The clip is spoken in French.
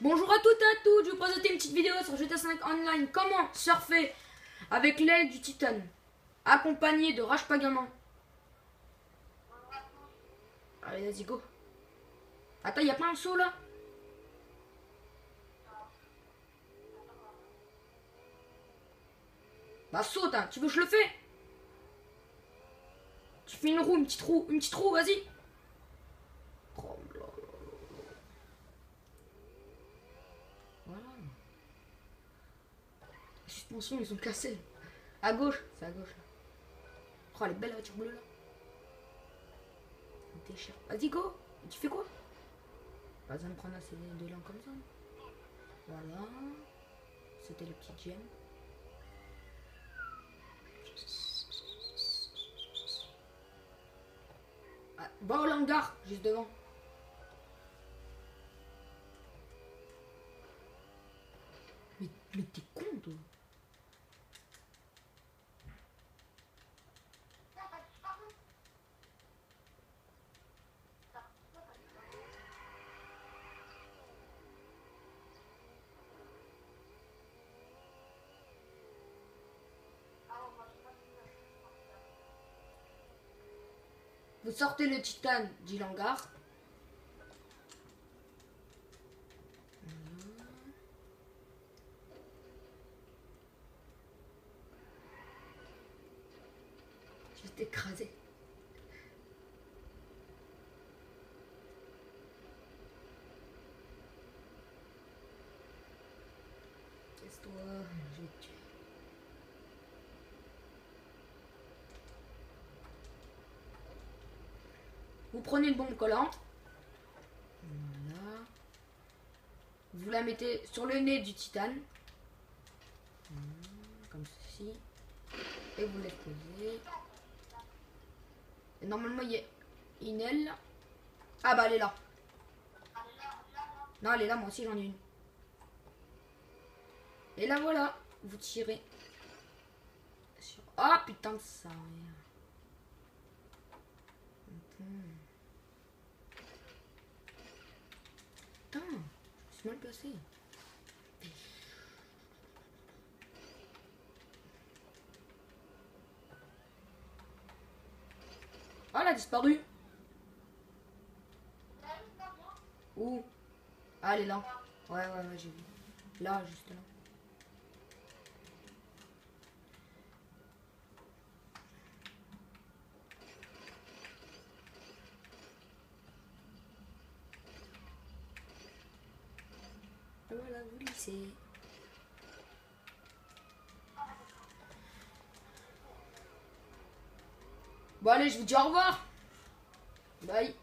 Bonjour à toutes et à tous, je vais vous présenter une petite vidéo sur GTA 5 Online. Comment surfer avec l'aile du titane, accompagné de Rage Pagaman. Allez, vas-y, go. Attends, y a pas un saut là? Bah saute, hein. tu veux que je le fais? Tu fais une roue, une petite roue, une petite roue, vas-y. Oh là là là. Voilà. Les ils sont cassés. À gauche, c'est à gauche là. Oh, elle est belle la voiture bleue là. Déchire. Vas-y, go. Tu fais quoi? Pas besoin de prendre assez de langue comme ça. Voilà. C'était le petit gemme. Ah, hangar, juste devant. Mais, mais t'es con, toi. Vous sortez le titane, dit l'hangar. Je vais t'écraser. Casse-toi, je vais te tuer. Vous prenez une bombe collante. Voilà. Vous la mettez sur le nez du titane. Comme ceci. Et vous la posez. Et normalement, il y a une aile. Ah bah, elle est là. Non, elle est là, moi aussi j'en ai une. Et là, voilà. Vous tirez. Ah putain, ça. rien. Putain, suis mal placé. Oh, elle a disparu. Où? Ah, elle est là. Ouais, ouais, ouais, j'ai vu. Là, juste là. Voilà, vous lissez. Bon allez, je vous dis au revoir. Bye.